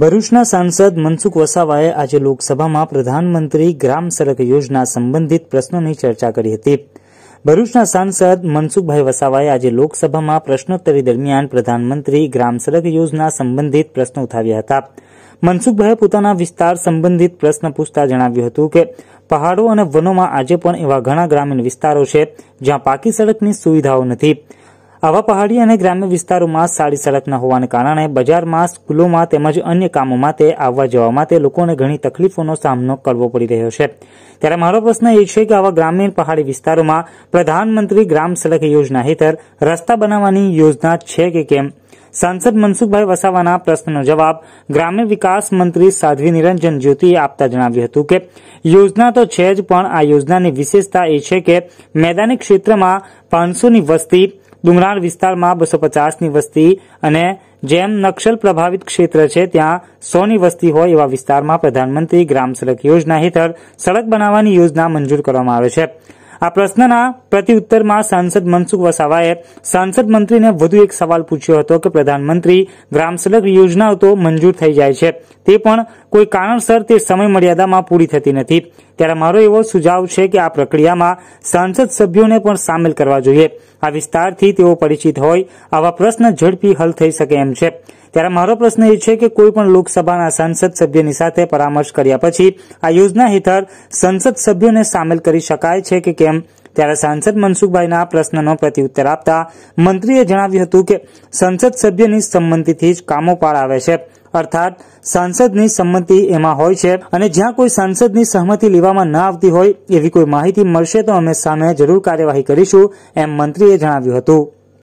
ભરૂચના સાંસદ મનસુખ વસાવાએ આજે લોકસભામાં પ્રધાનમંત્રી ગ્રામ સડક યોજના સંબંધિત પ્રશ્નોની ચર્ચા કરી હતી. ભરૂચના સાંસદ મનસુખભાઈ વસાવાએ આજે લોકસભામાં પ્રશ્નોત્તરી દરમિયાન પ્રધાનમંત્રી ગ્રામ સડક યોજના સંબંધિત પ્રશ્નો ઉઠાવ્યા હતા. મનસુખભાઈએ પોતાના વિસ્તાર સંબંધિત પ્રશ્ન પૂછતા જણાવ્યું હતું કે, પહાડો અને વનોમાં આજે પણ એવા ઘણા ગ્રામીણ વિસ્તારો છે જ્યાં પાકી સડકની સુવિધાઓ નથી. આવા પહાડી અને ગ્રામ્ય વિસ્તારોમાં સારી સડક ન હોવાને કારણે બજારમાં, સ્કૂલોમાં તેમજ અન્ય કામો માટે આવવા જવા માટે લોકોને ઘણી તકલીફોનો સામનો કરવો પડી રહ્યો છે. ત્યારે મારો પ્રશ્ન એ છે કે આવા ગ્રામીણ પહાડી વિસ્તારોમાં પ્રધાનમંત્રી ગ્રામ સડક યોજના હેઠળ રસ્તા બનાવવાની યોજના છે કે કેમ? સાંસદ મનસુખભાઈ વસાવાના પ્રશ્નનો જવાબ ગ્રામ્ય વિકાસ મંત્રી સાધ્વી નિરંજન જ્યોતિએ આપતા જણાવ્યું હતું કે, યોજના તો છે જ, પણ આ યોજનાની વિશેષતા એ છે કે મેદાની ક્ષેત્રમાં પાંચસોની વસ્તી ડુંગરાળ વિસ્તારમાં બસો પચાસની વસ્તી અને જેમ નક્સલ પ્રભાવિત ક્ષેત્ર છે, ત્યાં સોની વસ્તી હોય એવા વિસ્તારમાં પ્રધાનમંત્રી ગ્રામ સડક યોજના હેઠળ સડક બનાવવાની યોજના મંજૂર કરવામાં આવે છે. આ પ્રશ્નના પ્રત્યુત્તરમાં સાંસદ મનસુખ વસાવાએ સાંસદ મંત્રીને વધુ એક સવાલ પૂછ્યો હતો કે પ્રધાનમંત્રી ગ્રામ સડક યોજનાઓ તો મંજૂર થઈ જાય છે. તે પણ કોઈ કારણસર તે સમય મર્યાદામાં પૂરી થતી નથી. ત્યારે મારો એવો સુઝાવ છે કે આ પ્રક્રિયામાં સાંસદ સભ્યોને પણ સામેલ કરવા જોઈએ. આ વિસ્તારથી તેઓ પરિચિત હોય, આવા પ્રશ્ન ઝડપી હલ થઈ શકે એમ છે. ત્યારે મારો પ્રશ્ન એ છે કે કોઈ પણ લોકસભાના સંસદ સભ્યની સાથે પરામર્શ કર્યા પછી આ યોજના હેઠળ સંસદ સભ્યોને સામેલ કરી શકાય છે કે કેમ ત્યારે સાંસદ મનસુખભાઈના પ્રશ્નનો પ્રત્યુત્તર આપતા મંત્રીએ જણાવ્યું હતું કે સંસદ સભ્યની સંમતિથી જ કામો પાર આવે છે. અર્થાત, સાંસદની સંમતિ એમાં હોય છે અને જ્યાં કોઈ સાંસદની સહમતિ લેવામાં ન આવતી હોય એવી કોઈ માહિતી મળશે તો અમે સામે જરૂર કાર્યવાહી કરીશું, એમ મંત્રીએ જણાવ્યું હતું.